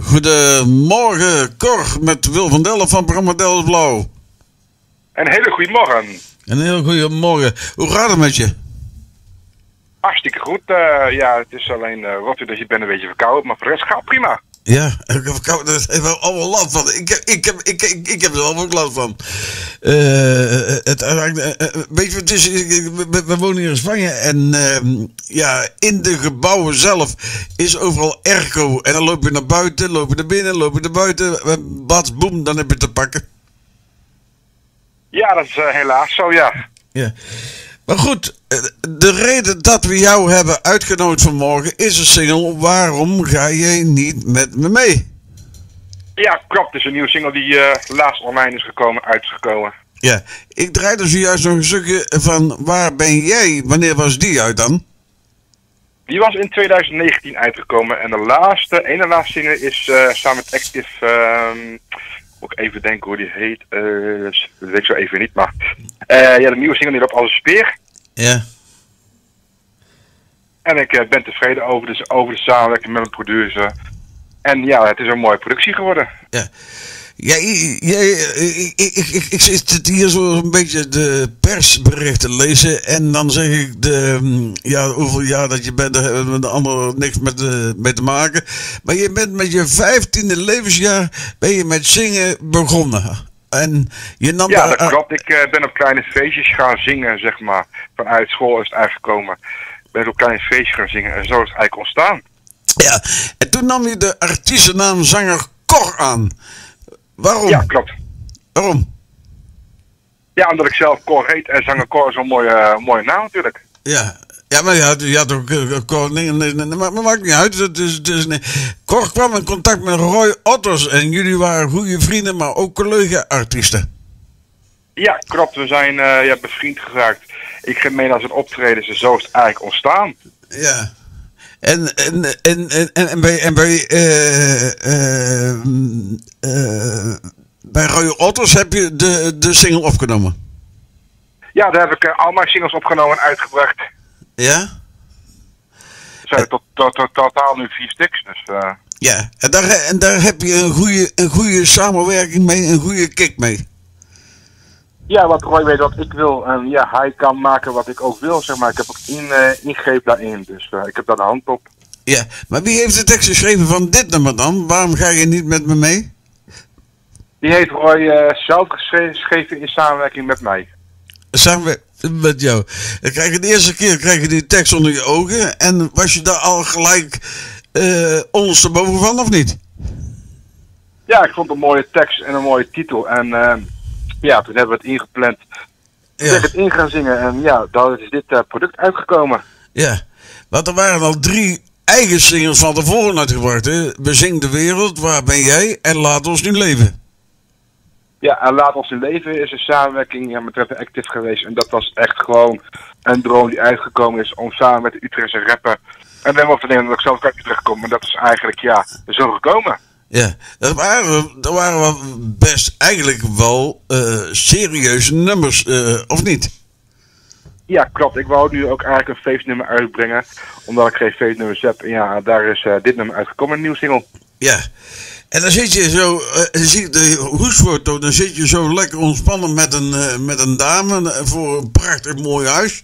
Goedemorgen, Cor, met Wil van Dellen van programma Blauw. Een hele goede morgen. Een heel goede morgen. Hoe gaat het met je? Hartstikke goed. Eh, ja, het is alleen rot dat je bent een beetje verkouden, maar voor de rest gaat prima. Ja, ik heb er wel allemaal last van. Ik heb, ik heb, ik, ik, ik heb er wel ook last van. Uh, het, weet je, het is, we, we, wonen hier in Spanje en ehm, ja, in de gebouwen zelf is overal airco. En dan loop je naar buiten, loop je naar binnen, loop je naar buiten. Bats, boem, dan heb je te pakken. Ja, dat is helaas zo, ja. Ja. Maar goed, eh, de reden dat we jou hebben uitgenodigd vanmorgen is een single. Waarom ga je niet met me mee? Ja, klopt. Het is een nieuwe single die uh, laatst online is gekomen, uitgekomen. Ja, ik draai dus juist nog een stukje van waar ben jij? Wanneer was die uit dan? Die was in 2019 uitgekomen en de laatste, ene laatste single is uh, samen met Active. Uh, moet ik even denken hoe die heet. Uh, dat weet ik zo even niet, maar. Uh, ja, de nieuwe single die op Alles Speer. Ja. En ik uh, ben tevreden over de, over de samenwerking met mijn producer. En ja, het is een mooie productie geworden. Ja. Jij, jij, ik, ik, ik, ik zit hier zo een beetje de persberichten lezen. En dan zeg ik de, ja, hoeveel jaar dat je bent, daar hebben we de andere niks met, mee te maken. Maar je bent met je vijftiende levensjaar ben je met zingen begonnen. En je nam ja, dat klopt. Ik uh, ben op kleine feestjes gaan zingen, zeg maar. Vanuit school is het eigenlijk gekomen. Ik ben op kleine feestjes gaan zingen en zo is het eigenlijk ontstaan. Ja, en toen nam je de artiestennaam zanger Cor aan. Waarom? Ja, klopt. Waarom? Ja, omdat ik zelf Cor heet en zanger Cor is een mooie, mooie naam natuurlijk. Ja, ja, maar ja, je had ook Cor, nee, nee, nee, maar, maar maakt niet uit. Het is, het is, nee. Cor kwam in contact met Roy Otters en jullie waren goede vrienden, maar ook collega-artiesten. Ja, klopt. We zijn uh, ja, bevriend geraakt. Ik ging mee naar zijn optreden, dus zo is het eigenlijk ontstaan. Ja. En, en, en, en, en bij, en bij, uh, uh, uh, bij Roy Otters heb je de, de single opgenomen? Ja, daar heb ik al mijn singles opgenomen en uitgebracht. Ja? Zijn tot, tot, tot, totaal nu vier stuks, dus... Ja, en daar, en daar heb je een goede, een goede samenwerking mee, een goede kick mee. Ja, wat Roy weet wat ik wil. En ja, hij kan maken wat ik ook wil, zeg maar. Ik heb ook in, uh, ingreep daarin, dus uh, ik heb daar de hand op. Ja, maar wie heeft de tekst geschreven van dit nummer dan? Waarom ga je niet met me mee? Die heeft Roy uh, zelf geschreven in samenwerking met mij. Samen met jou. Dan krijg je de eerste keer krijg je die tekst onder je ogen. En was je daar al gelijk uh, ondersteboven van, of niet? Ja, ik vond een mooie tekst en een mooie titel. En uh, ja, toen hebben we het ingepland. Toen ja. ben ik het in gaan zingen. En ja, daar is dit uh, product uitgekomen. Ja, want er waren al drie eigen singles van tevoren uitgebracht. Hè? Bezing de wereld, waar ben jij? En laat ons nu leven. Ja, en Laat ons nu leven is een samenwerking ja, met Rapper Active geweest. En dat was echt gewoon een droom die uitgekomen is om samen met de Utrechtse rapper... En dan wordt dat ik zelf uit Utrecht kom. Maar dat is eigenlijk, ja, zo gekomen. Ja, dat waren, dat waren best eigenlijk wel uh, serieuze nummers, uh, of niet? Ja, klopt. Ik wou nu ook eigenlijk een feestnummer uitbrengen. Omdat ik geen feestnummers heb. En ja, daar is uh, dit nummer uitgekomen, een nieuw single. Ja. En dan zit je zo, zie de hoesfoto, dan zit je zo lekker ontspannen met een, met een dame voor een prachtig mooi huis.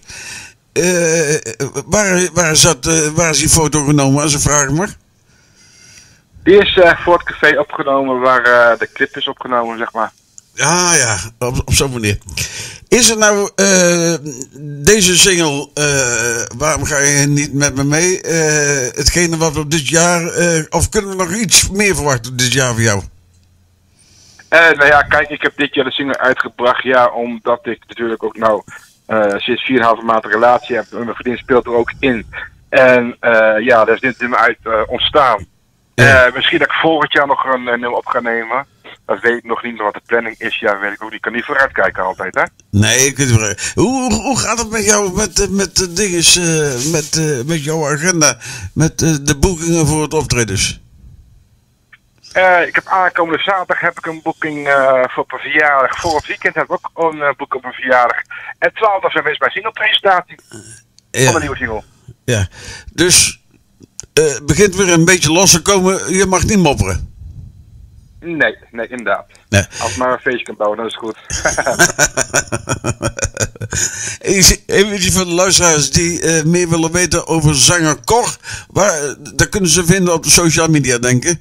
Waar, waar, zat, uh, waar is die foto genomen, als ik vraag maar? Die is uh, voor het café opgenomen waar de clip is opgenomen, zeg maar. Ah ja, op, op zo'n manier. Is er nou deze single, waarom ga je niet met me mee, hetgene wat we op dit jaar, of kunnen we nog iets meer verwachten dit jaar voor jou? nou ja, kijk, ik heb dit jaar de single uitgebracht, ja, omdat ik natuurlijk ook nou sinds 4,5 maanden relatie heb. Mijn vriendin speelt er ook in. En ja, daar is dit nummer uit ontstaan. Ja. misschien dat ik volgend jaar nog een nummer op ga nemen. Dat weet ik nog niet, wat de planning is. Ja, weet ik ook niet. Ik kan niet vooruitkijken altijd, hè? Nee, ik weet het hoe, hoe gaat het met jou, met, met de dinges, met, met jouw agenda, met de boekingen voor het optredens? Uh, ik heb aankomende zaterdag heb ik een boeking uh, voor een verjaardag. Voor het weekend heb ik ook een uh, boek op een verjaardag. En 12 november is mijn singlepresentatie ja. van de nieuwe single. Ja, dus eh, begint weer een beetje los te komen. Je mag niet mopperen. Nee, nee, inderdaad. Nee. Als maar een feestje kan bouwen, dan is goed. Even voor de luisteraars die uh, meer willen weten over zanger Cor. Waar, dat kunnen ze vinden op de social media, denk ik.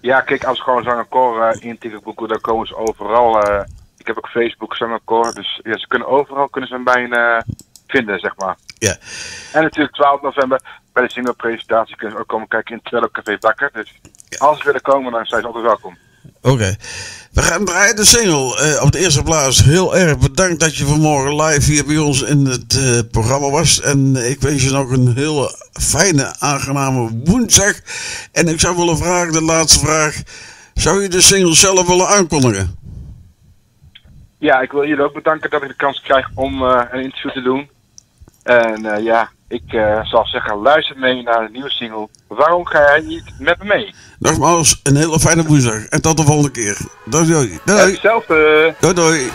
Ja, kijk, als gewoon zanger Cor uh, intikken boeken, dan komen ze overal. Uh, ik heb ook Facebook zanger Cor, dus ja, ze kunnen overal kunnen ze mij vinden, zeg maar. Ja. En natuurlijk 12 november bij de single presentatie kunnen ze ook komen kijken in Twello Café Bakker. Dus als ze willen komen, dan zijn ze altijd welkom. Oké. We gaan draaien de single. Uh, op de eerste plaats heel erg bedankt dat je vanmorgen live hier bij ons in het uh, programma was. En ik wens je nog een hele fijne, aangename woensdag. En ik zou willen vragen, de laatste vraag. Zou je de single zelf willen aankondigen? Ja, ik wil jullie ook bedanken dat ik de kans krijg om uh, een interview te doen. En ja, ik uh, zal zeggen, luister mee naar de nieuwe single. Waarom ga jij niet met me mee? Nogmaals, een hele fijne woensdag. En tot de volgende keer. Doei doei. Doei. Hetzelfde. Doei doei.